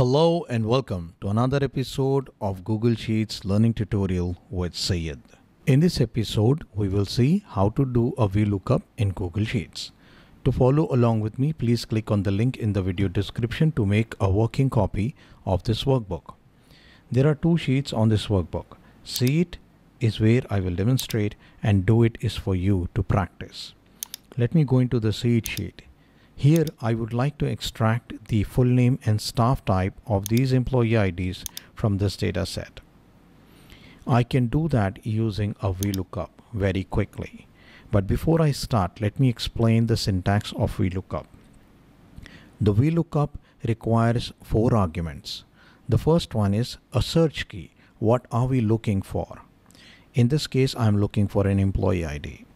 Hello and welcome to another episode of Google Sheets learning tutorial with Syed. In this episode, we will see how to do a VLOOKUP in Google Sheets. To follow along with me, please click on the link in the video description to make a working copy of this workbook. There are two sheets on this workbook. See it is where I will demonstrate and do it is for you to practice. Let me go into the See it sheet. Here I would like to extract the full name and staff type of these employee IDs from this data set. I can do that using a VLOOKUP very quickly. But before I start, let me explain the syntax of VLOOKUP. The VLOOKUP requires four arguments. The first one is a search key. What are we looking for? In this case, I'm looking for an employee ID.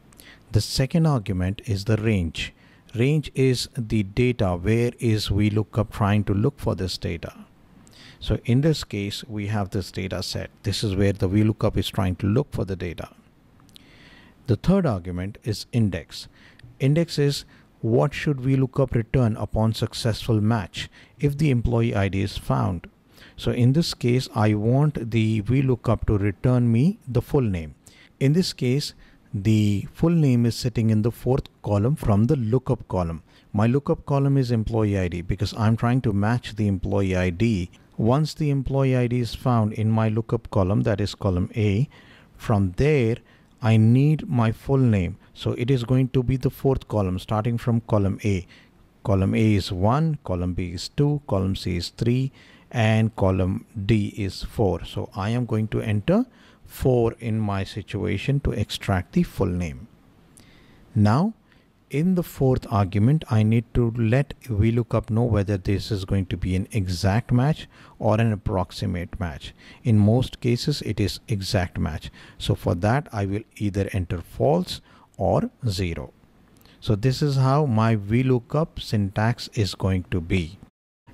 The second argument is the range range is the data. Where is VLOOKUP trying to look for this data? So in this case we have this data set. This is where the VLOOKUP is trying to look for the data. The third argument is index. Index is what should VLOOKUP return upon successful match if the employee ID is found. So in this case I want the VLOOKUP to return me the full name. In this case the full name is sitting in the fourth column from the lookup column. My lookup column is employee ID because I'm trying to match the employee ID. Once the employee ID is found in my lookup column, that is column A, from there, I need my full name. So it is going to be the fourth column starting from column A. Column A is 1, column B is 2, column C is 3, and column D is 4. So I am going to enter 4 in my situation to extract the full name. Now in the fourth argument I need to let VLOOKUP know whether this is going to be an exact match or an approximate match. In most cases it is exact match. So for that I will either enter false or 0. So this is how my VLOOKUP syntax is going to be.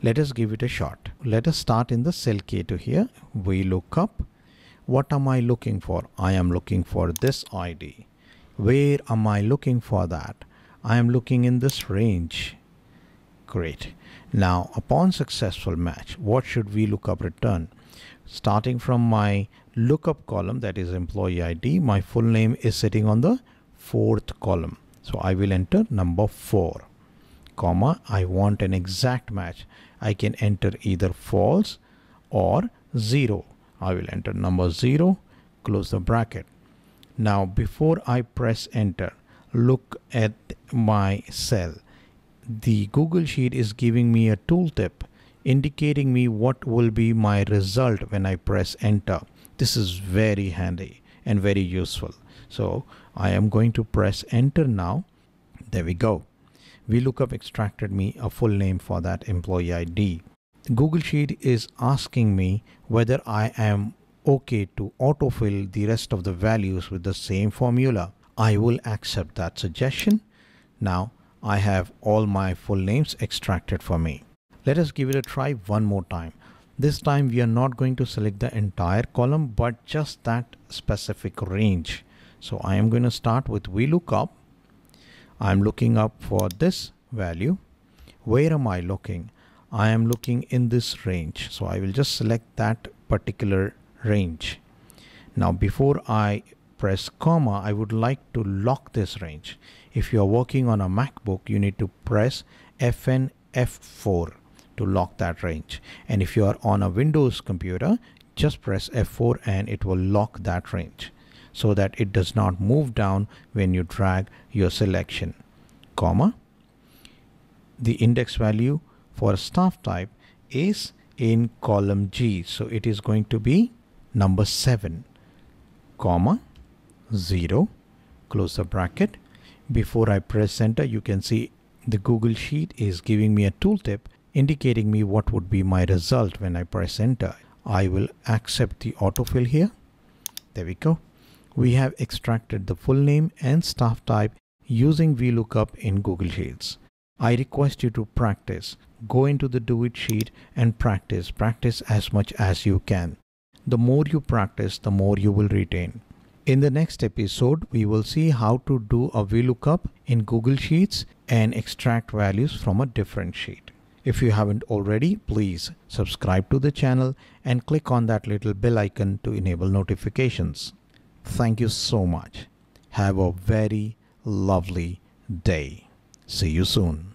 Let us give it a shot. Let us start in the cell K2 here. VLOOKUP. what am I looking for? I am looking for this ID. Where am I looking for that? I am looking in this range. Great. Now, upon successful match, what should VLOOKUP return? Starting from my lookup column, that is employee ID, my full name is sitting on the fourth column. So I will enter number four, comma, I want an exact match. I can enter either false or zero. I will enter number 0, close the bracket. Now before I press enter, look at my cell. The Google Sheet is giving me a tooltip indicating me what will be my result when I press enter. This is very handy and very useful. So I am going to press enter now. There we go. VLOOKUP extracted me a full name for that employee ID. Google Sheet is asking me whether I am okay to autofill the rest of the values with the same formula. I will accept that suggestion. Now I have all my full names extracted for me. Let us give it a try one more time. This time we are not going to select the entire column but just that specific range. So I am going to start with VLOOKUP. I'm looking up for this value. Where am I looking? I am looking in this range. So I will just select that particular range. Now before I press comma, I would like to lock this range. If you are working on a MacBook, you need to press Fn F4 to lock that range. And if you are on a Windows computer, just press F4 and it will lock that range so that it does not move down when you drag your selection, comma. The index value for staff type is in column G. So it is going to be number 7, comma 0, close the bracket. Before I press enter, you can see the Google Sheet is giving me a tooltip indicating me what would be my result when I press enter. I will accept the autofill here. There we go. We have extracted the full name and staff type using VLOOKUP in Google Sheets. I request you to practice. Go into the do it sheet and practice. Practice as much as you can. The more you practice, the more you will retain. In the next episode, we will see how to do a VLOOKUP in Google Sheets and extract values from a different sheet. If you haven't already, please subscribe to the channel and click on that little bell icon to enable notifications. Thank you so much. Have a very lovely day. See you soon.